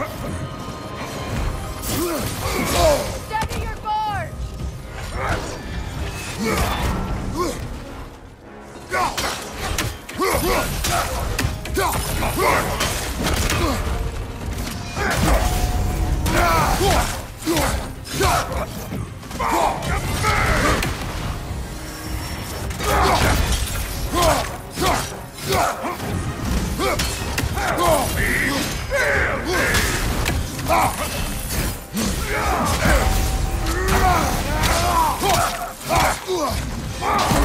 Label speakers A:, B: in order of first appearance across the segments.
A: Steady your
B: barge! Oh! 杀杀
A: 杀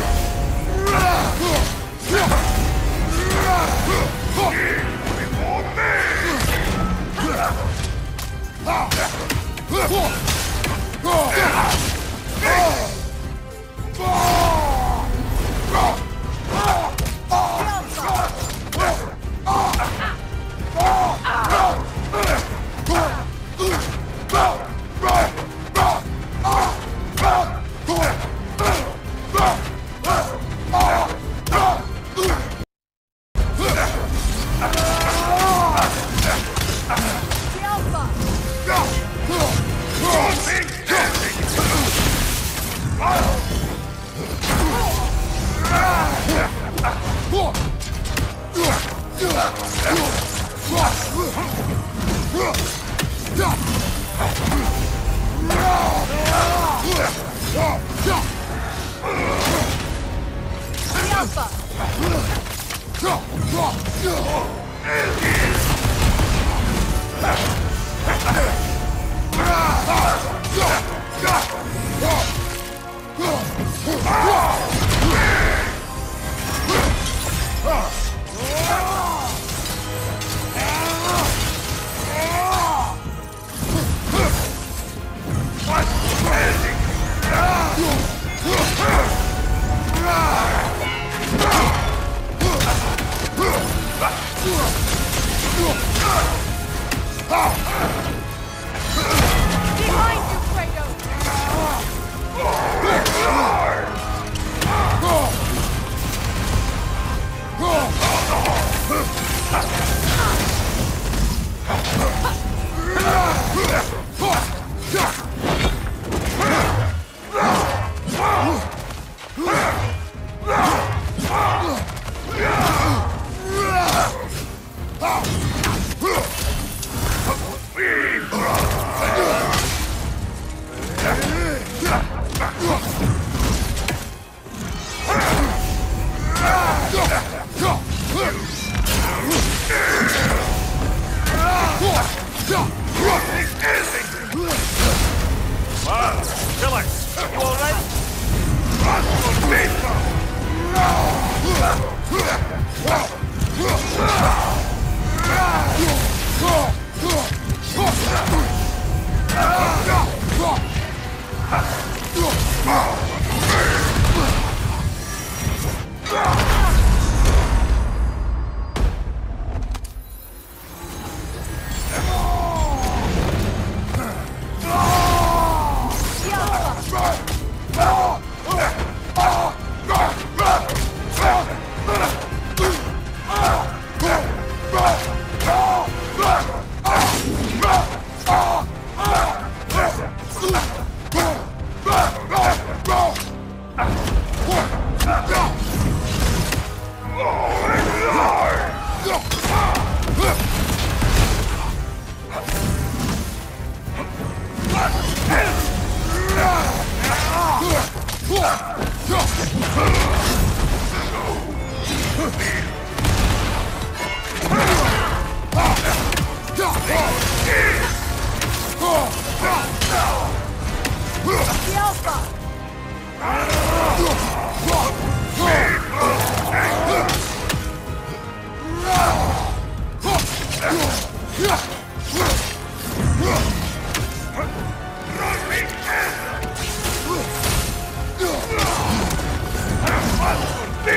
A: Alpha!
B: Behind Killers,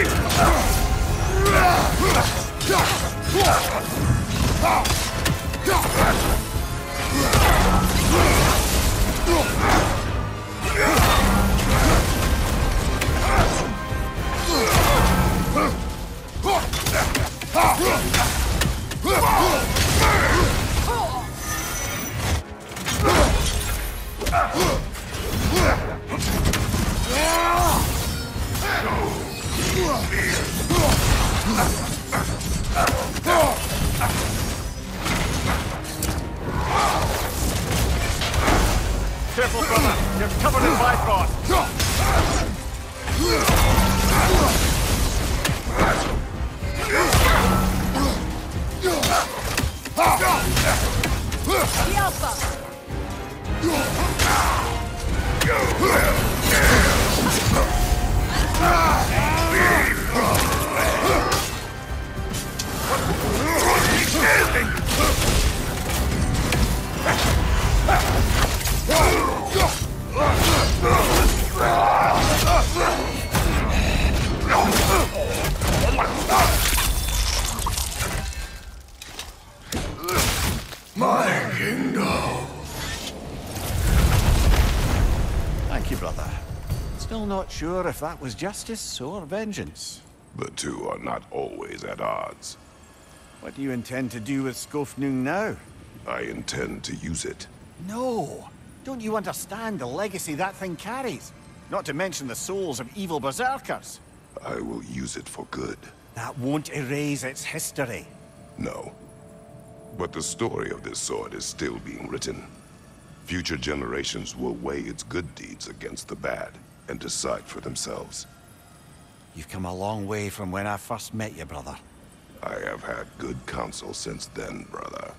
B: Go! You're covered in Bifrost.
A: The Alpha!
C: My kingdom.
B: Thank you, brother. Still not sure if that was justice or vengeance.
C: The two are not always at odds.
B: What do you intend to do with Skofnung now?
C: I intend to use it.
B: No! Don't you understand the legacy that thing carries? Not to mention the souls of evil berserkers.
C: I will use it for good.
B: That won't erase its history.
C: No. But the story of this sword is still being written. Future generations will weigh its good deeds against the bad and decide for themselves.
B: You've come a long way from when I first met you, brother.
C: I have had good counsel since then, brother.